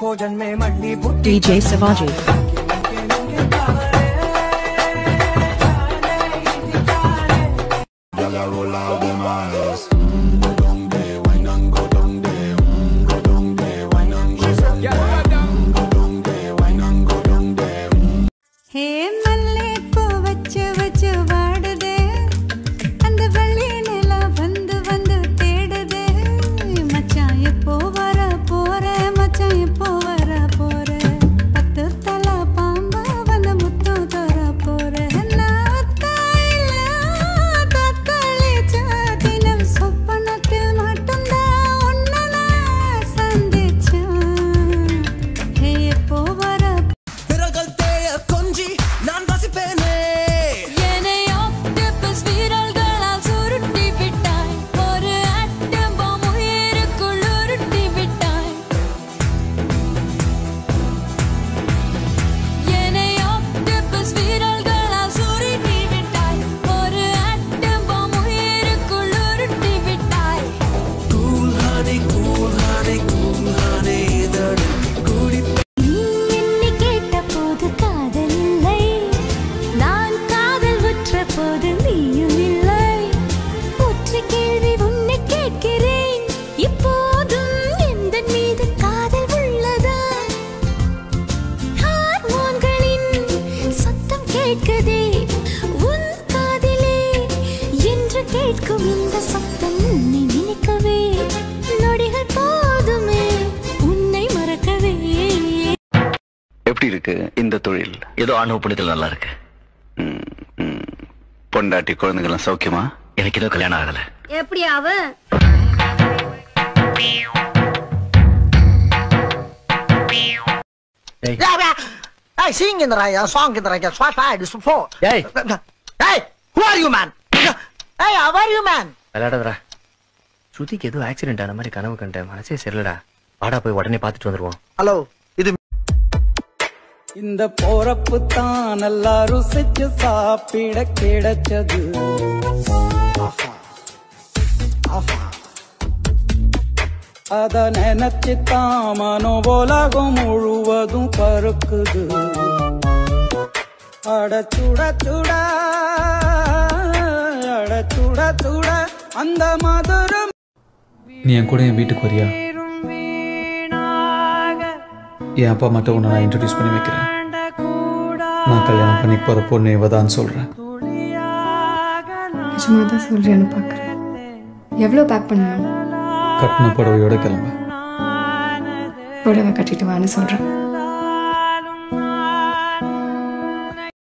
भोजन में मंडी DJ Shivaji roll out them eyes. Mm, go down there, why not go down there? Mm, go down there, why not go down there? Mm, go down there, why not go down there? Mm. Hey, malle ko vach vach vach. கேட்குதே? உன் காதிலே என்று கேட்கும் இந்த சத்தம் உன்னை நினைக்கவே. நொடிகள் போதுமே உன்னை மறக்கவே. எப்படி இருக்கு இந்த தொழில்? ஏதோ ஆணவ புண்ணியத்தில் நல்லா இருக்கு. பொண்டாட்டி குழந்தைங்களாம் சௌக்கியமா? எனக்கு ஏதோ கல்யாணம் ஆகல. எப்படி அவன் Hey, sing in the right, song in the right, swat side, support. Hey. Hey, who are you, man? Hey, how are you, man? விளையாடாதடா ஸ்ருதிக்கு ஏதோ ஆக்சிடென்ட் ஆன மாதிரி கனவு கண்டேன் மனசே சரியில்லடா வாடா போய் உடனே பார்த்துட்டு வந்துருவோம் Hello, இது இந்த போறப்பு தான் நல்லா ருசிச்சு சாப்பிட கிடைச்சது அத நினைச்சு தான் மனோ உலகம் முழுவதும் பருக்குது அட சுட சுட அட சுட சுட அந்த மதுரம் நீ என் கூட என் வீட்டுக்கு வரியா? என் அப்பா மட்டும் உன்னை நான் இன்ட்ரடியூஸ் பண்ணி வைக்கிறேன். நான் கல்யாணம் பண்ணிக்க போற பொண்ணு இவதான்னு சொல்றேன். நிஜமாக தான் சொல்கிறேன்னு பார்க்குறேன் எவ்வளோ பேக் பண்ணணும்? கட்டின புடவையோட கிளம்ப. புடவை கட்டிட்டு வான்னு சொல்கிறேன்